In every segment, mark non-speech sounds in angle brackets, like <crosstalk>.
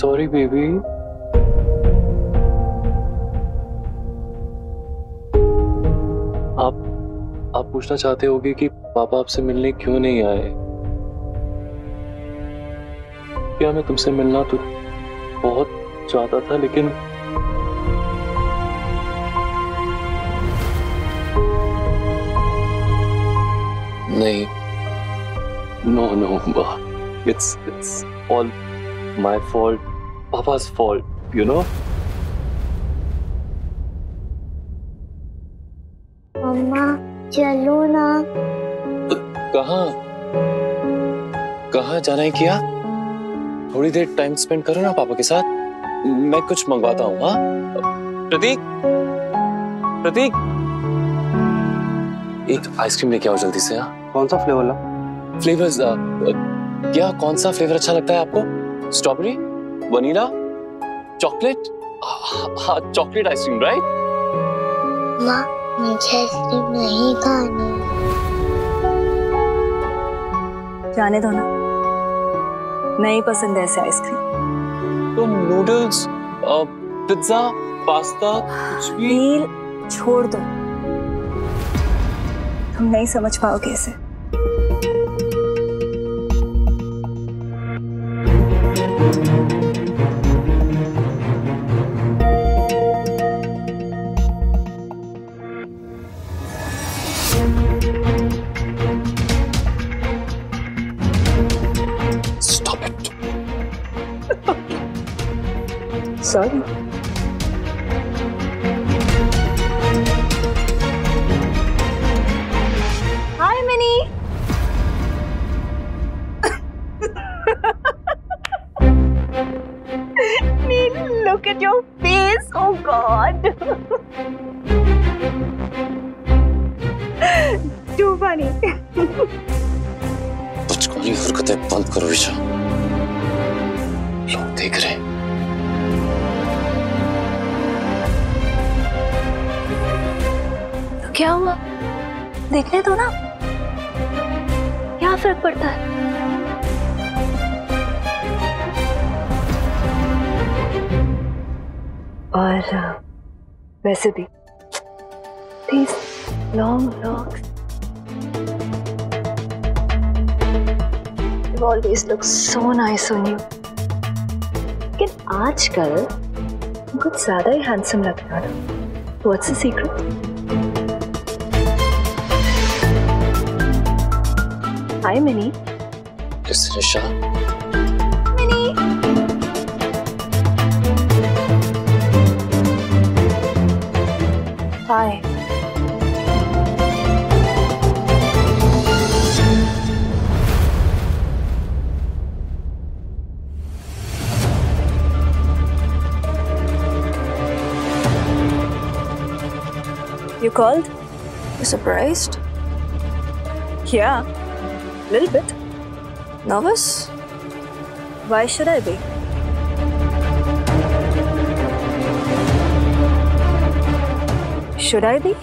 Sorry baby आप आप पूछना चाहते होगे कि पापा आपसे मिलने क्यों नहीं आए? क्या मैं तुमसे मिलना तो बहुत चाहता था, लेकिन नहीं। No no <laughs> it's it's all my fault. Papa's fault you know? मम्मा चलो ना। कहाँ? कहाँ जाना है किया? थोड़ी देर टाइम स्पेंड करो ना पापा के साथ। मैं कुछ मंगवाता हूँ हाँ? प्रतीक? प्रतीक? एक आइसक्रीम लेके आओ जल्दी से हाँ? कौन सा फ्लेवर ला? फ्लेवर्स क्या कौन सा फ्लेवर अच्छा लगता है आपको? स्ट्रॉबेरी वनीला चॉकलेट हाँ चॉकलेट आइसक्रीम राइट माँ मुझे आइसक्रीम नहीं खानी जाने दो ना। नहीं पसंद है ऐसे आइसक्रीम तो नूडल्स पिज्जा पास्ता कुछ भी? छोड़ दो। तुम नहीं समझ पाओगे इसे। देख रहे हैं। तो क्या हुआ? देखने दो ना। क्या फ़र्क पड़ता है? और वैसे भी। Please long long You always look so nice on you. लेकिन आजकल कुछ ज़्यादा ही हैंडसम लग रहा है what's the secret hi Mini just Risha You called? You surprised? Yeah, little bit. Nervous? Why should I be? Should I be?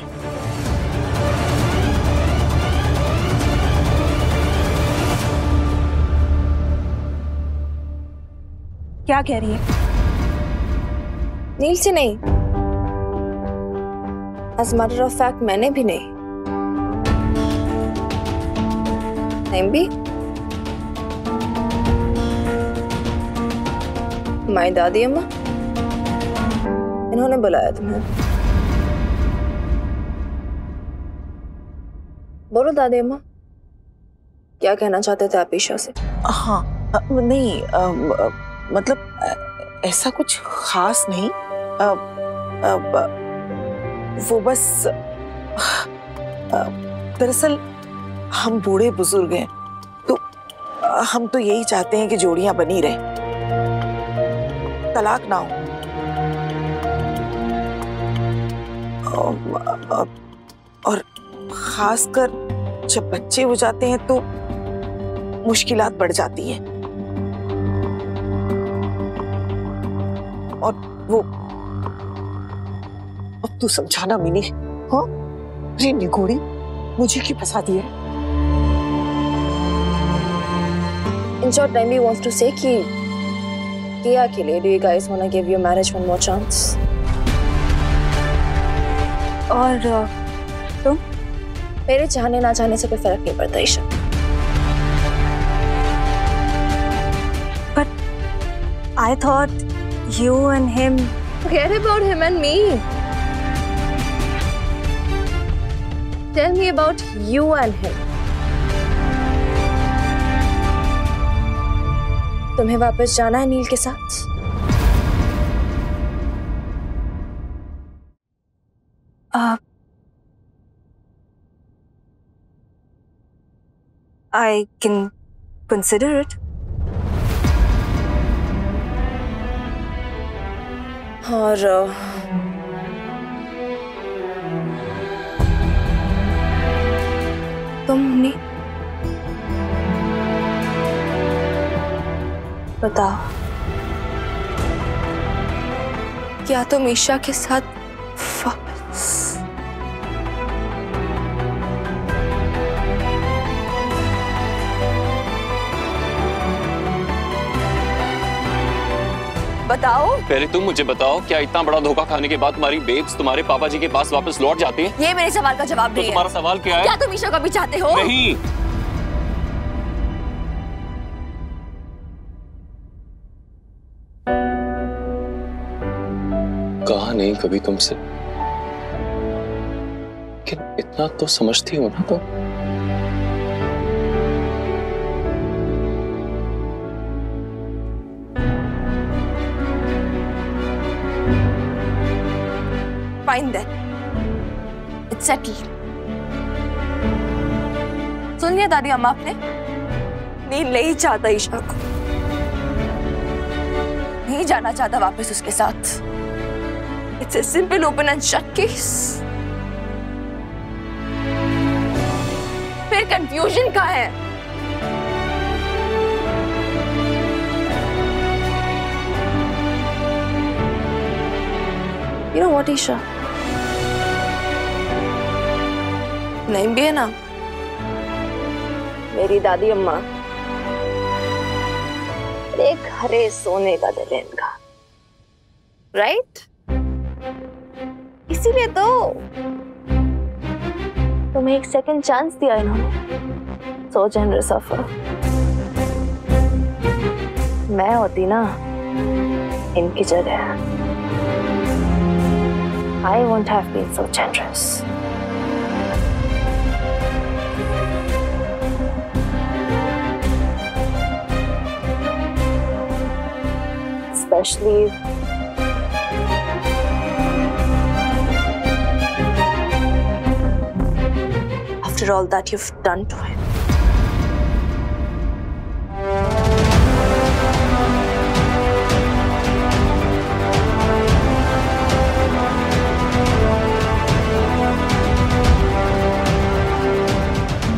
क्या कह रही है नील से नहीं एज मैटर ऑफ़ फैक्ट मैंने भी नहीं। नहीं भी। हमारी दादी अम्मा। इन्होंने बुलाया तुम्हें। बोलो दादी अम्मा। क्या कहना चाहते थे आप ईशा से? हाँ नहीं अ, मतलब ऐसा कुछ खास नहीं। अ, अ, ब- वो बस दरअसल हम बूढ़े बुज़ुर्ग हैं तो हम तो यही चाहते हैं कि जोड़ियाँ बनी रहें। तलाक ना हो। और खासकर जब बच्चे हो जाते हैं तो मुश्किलात बढ़ जाती हैं। और वो तू समझाना मिनी। हाँ? अरे निगोड़ी मुझे क्यों फंसा दिया इन शॉर्ट टाइम भी वांट्स टू से कि किया के लिए you guys want to give your marriage one more chance और अ, मेरे चाहने ना चाहने से कोई फ़र्क नहीं पड़ता Isha. But I thought you and him Forget about him and me. tell me about you and him. तुम्हें वापस जाना है नील के साथ आप आई कैन कंसिडर इट और uh, तुम नहीं बताओ। क्या तुम ईशा के साथ बताओ। पहले तुम मुझे बताओ क्या इतना बड़ा धोखा खाने के बाद तुम्हारी बेब्स तुम्हारे पापा जी के पास वापस लौट जाती हैं? ये मेरे सवाल का जवाब तो नहीं तुम्हारा सवाल क्या है? क्या तुम ईशा को भी चाहते हो? नहीं। कहा नहीं कभी तुमसे? लेकिन इतना तो समझती हो ना तुम? Fine then. It's settled. सुन लिया दादी अम्मा आपने नील नहीं चाहता ईशा को नहीं जाना चाहता वापस उसके साथ it's a simple open and shut case फिर कंफ्यूजन का है You know what, Isha? नहीं भी है ना? मेरी दादी अम्मा एक हरे सोने का दिल है इनका राइट इसीलिए तो तुम्हें एक सेकंड चांस दिया इन्होंने। सो जनरस ऑफ़र मैं होती ना इनकी जगह। I won't have been so generous. Especially after all that you've done to him.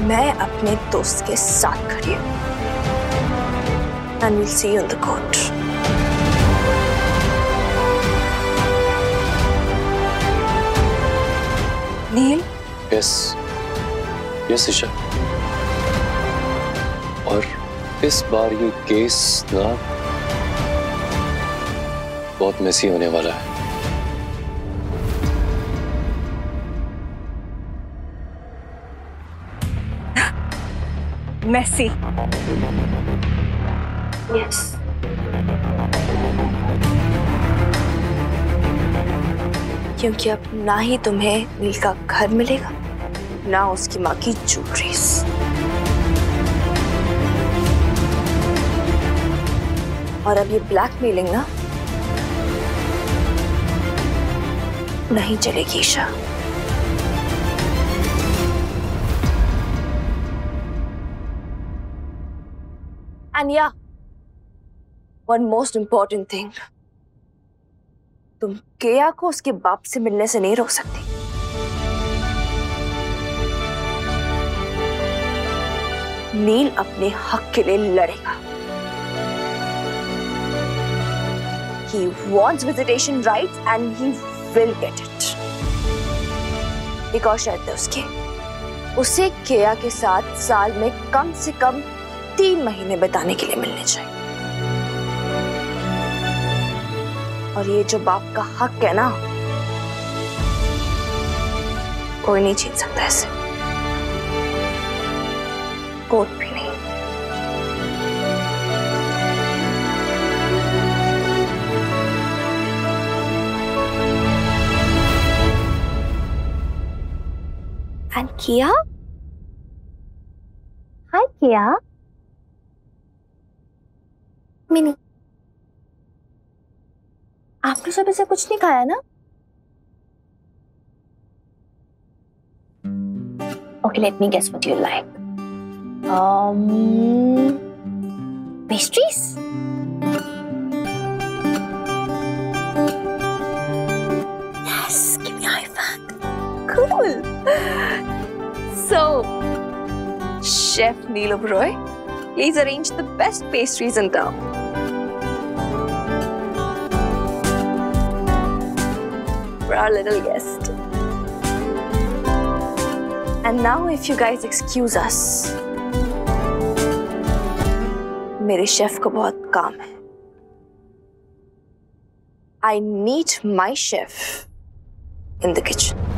मैं अपने दोस्त के साथ खड़ी हूँ and will see you in the court Neel yes yes Isha और इस बार ये केस ना बहुत मेसी होने वाला है। Messy. यस क्योंकि अब ना ही तुम्हें नील का घर मिलेगा ना उसकी माँ की ज्वेलरीज और अब ये ब्लैकमेलिंग ना नहीं चलेगी Isha And yeah, one most important thing. तुम केया को उसके बाप से मिलने से नहीं रोक सकती। नील अपने हक के लिए लड़ेगा। He wants visitation rights and he will get it. एक और शर्त है उसकी। उसे केया के साथ साल में कम से कम तीन महीने बिताने के लिए मिलने चाहिए। और ये जो बाप का हक है ना, कोई नहीं छीन सकता इसे कोर्ट भी नहीं। एंड किया? हाय किया? मिनी आपने सुबह से कुछ नहीं खाया ना Okay, let me guess what you like. Um, pastries? Yes, give me high five. Cool. So, Chef Neil Oberoi, please arrange the best pastries in town. our little guest. And now, if you guys excuse us, मेरे chef को बहुत काम है I need my chef in the kitchen